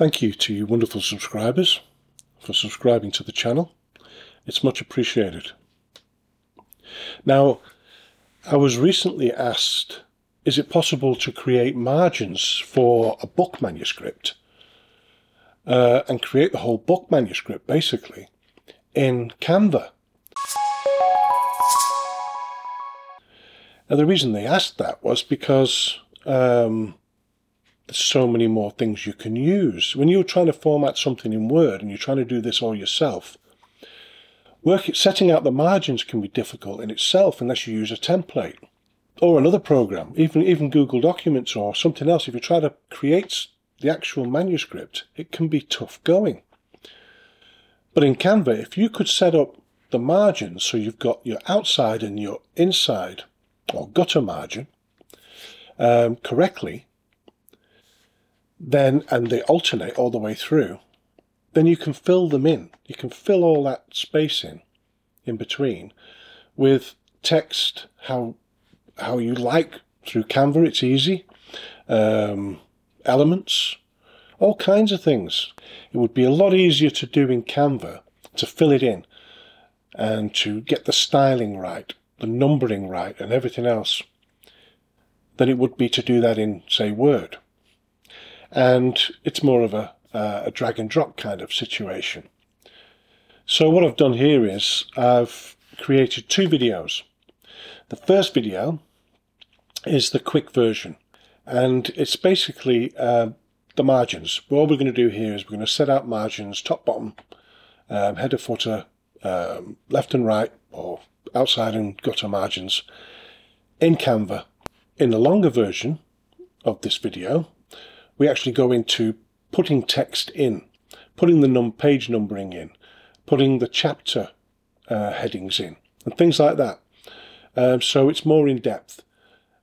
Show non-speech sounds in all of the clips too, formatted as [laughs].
Thank you to you wonderful subscribers for subscribing to the channel. It's much appreciated. Now, I was recently asked, is it possible to create margins for a book manuscript uh, and create the whole book manuscript basically in Canva? Now, the reason they asked that was because um, there's so many more things you can use. When you're trying to format something in Word and you're trying to do this all yourself, work, setting out the margins can be difficult in itself unless you use a template or another program, even, even Google Documents or something else. If you try to create the actual manuscript, it can be tough going. But in Canva, if you could set up the margins so you've got your outside and your inside or gutter margin um, correctly, then and they alternate all the way through, then you can fill them in. You can fill all that space in, in between, with text how how you like through Canva. It's easy. Um, elements, all kinds of things. It would be a lot easier to do in Canva to fill it in and to get the styling right, the numbering right, and everything else than it would be to do that in, say, Word and it's more of a, uh, a drag and drop kind of situation. So what I've done here is I've created two videos. The first video is the quick version and it's basically uh, the margins. What we're going to do here is we're going to set out margins top bottom, um, header footer, um, left and right or outside and gutter margins in Canva. In the longer version of this video we actually go into putting text in, putting the num page numbering in, putting the chapter uh, headings in, and things like that. Um, so it's more in depth.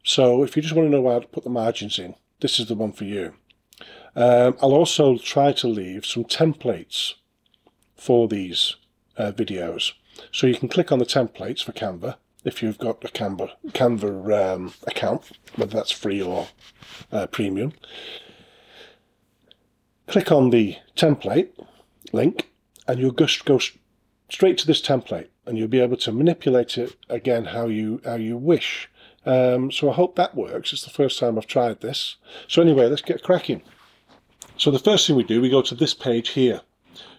So if you just want to know how to put the margins in, this is the one for you. Um, I'll also try to leave some templates for these uh, videos. So you can click on the templates for Canva if you've got a Canva, Canva um, account, whether that's free or uh, premium. Click on the template link and you'll just go straight to this template and you'll be able to manipulate it again how you how you wish. Um, so I hope that works. It's the first time I've tried this. So anyway, let's get cracking. So the first thing we do, we go to this page here,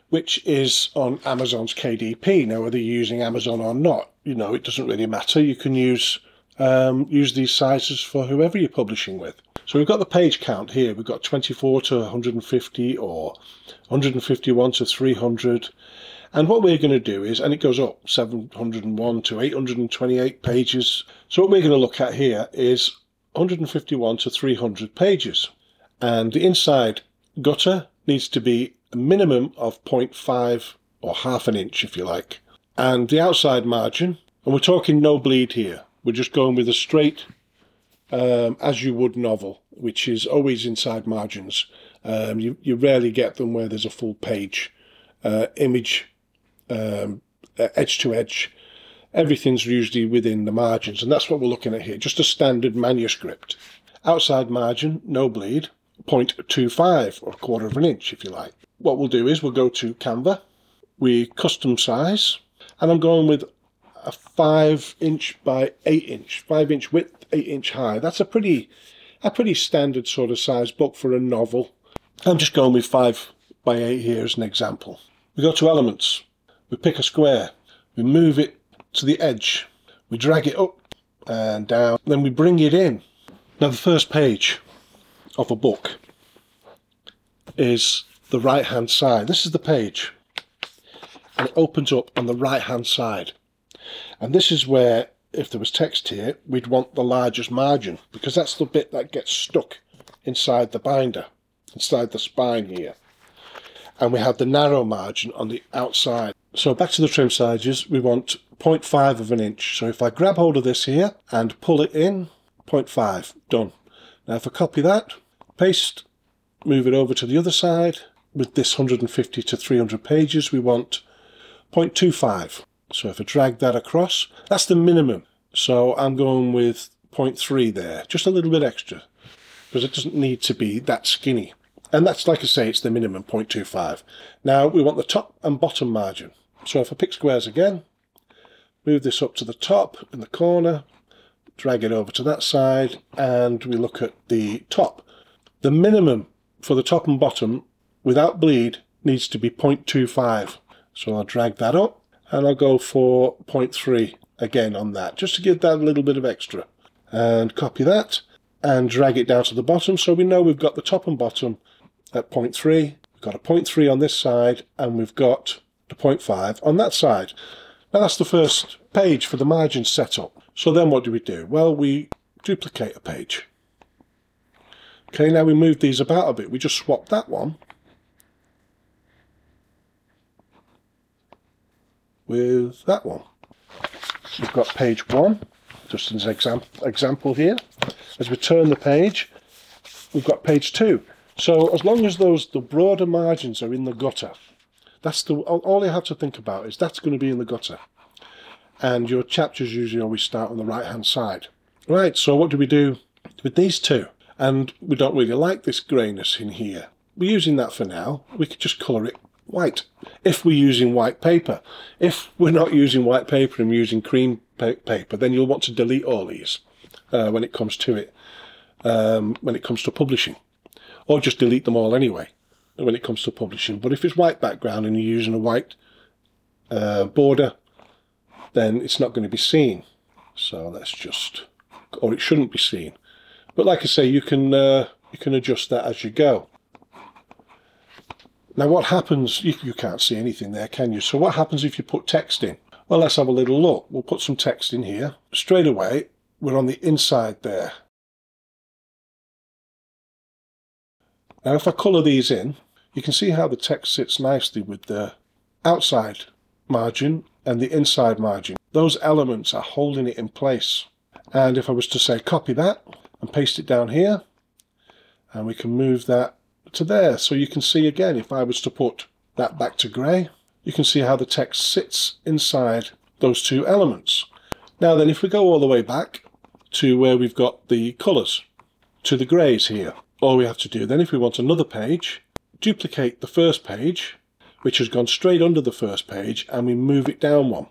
which is on Amazon's KDP. Now, whether you're using Amazon or not, you know, it doesn't really matter. You can use um, use these sizes for whoever you're publishing with. So we've got the page count here. We've got 24 to 150 or 151 to 300. And what we're going to do is, and it goes up 701 to 828 pages. So what we're going to look at here is 151 to 300 pages. And the inside gutter needs to be a minimum of 0.5 or half an inch, if you like. And the outside margin, and we're talking no bleed here. We're just going with a straight um, as you would novel, which is always inside margins. Um, you, you rarely get them where there's a full page uh, image, um, edge to edge. Everything's usually within the margins, and that's what we're looking at here. Just a standard manuscript. Outside margin, no bleed, 0.25 or a quarter of an inch, if you like. What we'll do is we'll go to Canva, we custom size, and I'm going with a 5 inch by 8 inch, 5 inch width eight inch high. That's a pretty, a pretty standard sort of size book for a novel. I'm just going with five by eight here as an example. We go to elements. We pick a square. We move it to the edge. We drag it up and down. Then we bring it in. Now the first page of a book is the right hand side. This is the page. And it opens up on the right hand side. And this is where if there was text here, we'd want the largest margin because that's the bit that gets stuck inside the binder, inside the spine here. And we have the narrow margin on the outside. So back to the trim sizes, we want 0.5 of an inch. So if I grab hold of this here and pull it in, 0.5, done. Now if I copy that, paste, move it over to the other side, with this 150 to 300 pages, we want 0.25. So if I drag that across, that's the minimum. So I'm going with 0.3 there, just a little bit extra, because it doesn't need to be that skinny. And that's, like I say, it's the minimum 0.25. Now we want the top and bottom margin. So if I pick squares again, move this up to the top in the corner, drag it over to that side, and we look at the top. The minimum for the top and bottom without bleed needs to be 0.25. So I'll drag that up and I'll go for 0.3 again on that, just to give that a little bit of extra. And copy that and drag it down to the bottom so we know we've got the top and bottom at 0.3, we've got a 0.3 on this side, and we've got the 0.5 on that side. Now that's the first page for the margin setup. So then what do we do? Well, we duplicate a page. Okay, now we move these about a bit. We just swap that one with that one. We've got page one, just as an example, example here. As we turn the page, we've got page two. So as long as those the broader margins are in the gutter, that's the all you have to think about is that's going to be in the gutter. And your chapters usually always start on the right hand side. Right, so what do we do with these two? And we don't really like this greyness in here. We're using that for now. We could just colour it white if we're using white paper. If we're not using white paper and using cream paper, then you'll want to delete all these uh, when it comes to it, um, when it comes to publishing. Or just delete them all anyway when it comes to publishing. But if it's white background and you're using a white uh, border, then it's not going to be seen. So let's just, or it shouldn't be seen. But like I say, you can uh, you can adjust that as you go. Now what happens, you, you can't see anything there, can you? So what happens if you put text in? Well, let's have a little look. We'll put some text in here. Straight away, we're on the inside there. Now if I colour these in, you can see how the text sits nicely with the outside margin and the inside margin. Those elements are holding it in place. And if I was to say copy that and paste it down here, and we can move that to there. So you can see again, if I was to put that back to grey, you can see how the text sits inside those two elements. Now then, if we go all the way back to where we've got the colours, to the greys here, all we have to do then, if we want another page, duplicate the first page, which has gone straight under the first page, and we move it down one.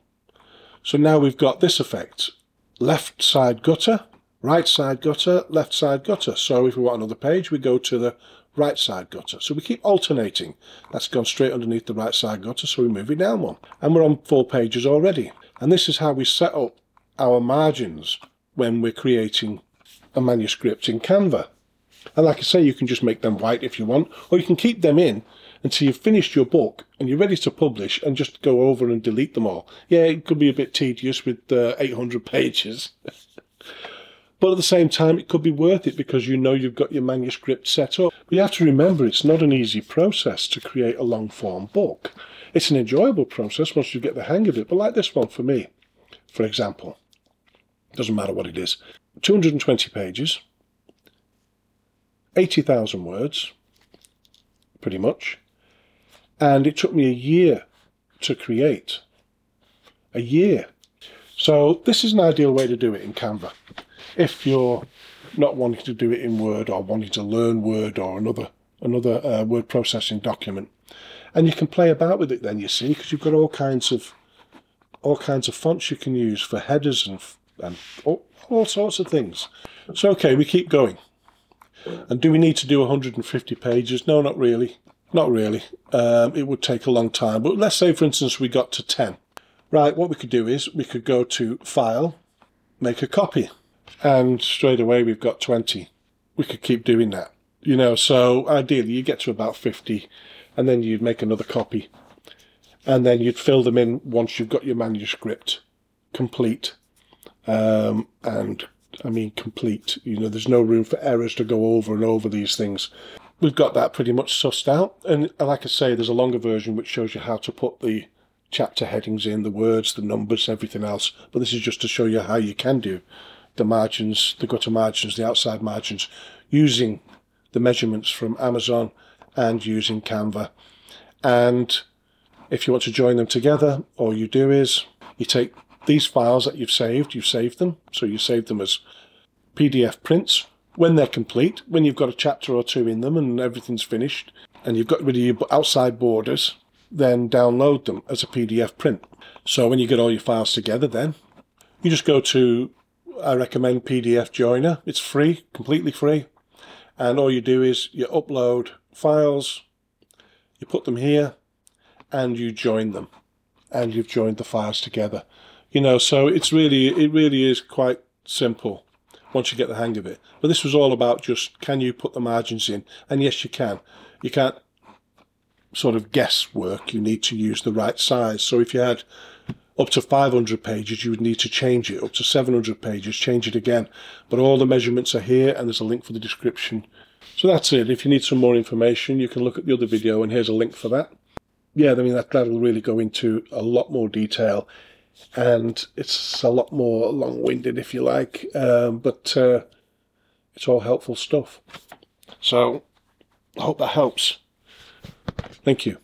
So now we've got this effect. Left side gutter, right side gutter, left side gutter. So if we want another page, we go to the right side gutter. So we keep alternating. That's gone straight underneath the right side gutter, so we move it down one. And we're on four pages already. And this is how we set up our margins when we're creating a manuscript in Canva. And like I say, you can just make them white if you want, or you can keep them in until you've finished your book and you're ready to publish and just go over and delete them all. Yeah, it could be a bit tedious with uh, 800 [laughs] pages. But at the same time, it could be worth it because you know you've got your manuscript set up. But you have to remember it's not an easy process to create a long form book. It's an enjoyable process once you get the hang of it. But like this one for me, for example, doesn't matter what it is, 220 pages, 80,000 words, pretty much. And it took me a year to create. A year. So this is an ideal way to do it in Canva if you're not wanting to do it in Word or wanting to learn Word or another another uh, word processing document. And you can play about with it then, you see, because you've got all kinds of all kinds of fonts you can use for headers and, and all, all sorts of things. So, okay, we keep going. And do we need to do 150 pages? No, not really. Not really. Um, it would take a long time. But let's say, for instance, we got to 10. Right, what we could do is we could go to File, make a copy and straight away we've got 20. We could keep doing that, you know. So ideally, you get to about 50, and then you'd make another copy, and then you'd fill them in once you've got your manuscript complete. Um, and I mean, complete. You know, there's no room for errors to go over and over these things. We've got that pretty much sussed out. And like I say, there's a longer version which shows you how to put the chapter headings in, the words, the numbers, everything else. But this is just to show you how you can do the margins, the gutter margins, the outside margins, using the measurements from Amazon and using Canva. And if you want to join them together, all you do is you take these files that you've saved, you've saved them. So you save them as PDF prints when they're complete, when you've got a chapter or two in them and everything's finished, and you've got rid of your outside borders, then download them as a PDF print. So when you get all your files together, then you just go to, I recommend PDF Joiner. It's free, completely free. And all you do is you upload files, you put them here, and you join them. And you've joined the files together. You know, so it's really, it really is quite simple once you get the hang of it. But this was all about just, can you put the margins in? And yes, you can. You can't sort of guesswork. You need to use the right size. So if you had up to 500 pages, you would need to change it. Up to 700 pages, change it again. But all the measurements are here, and there's a link for the description. So that's it. If you need some more information, you can look at the other video, and here's a link for that. Yeah, I mean, that, that'll really go into a lot more detail and it's a lot more long-winded if you like um, but uh, it's all helpful stuff so I hope that helps thank you